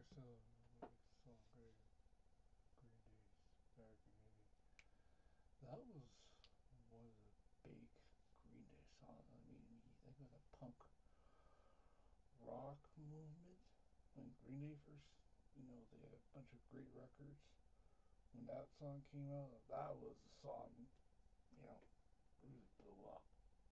or so, some great, Green Day's American That was one of the big Green Day songs. I mean, you think of the punk rock movement when Green Day first, you know, they had a bunch of great records. When that song came out, that was the song,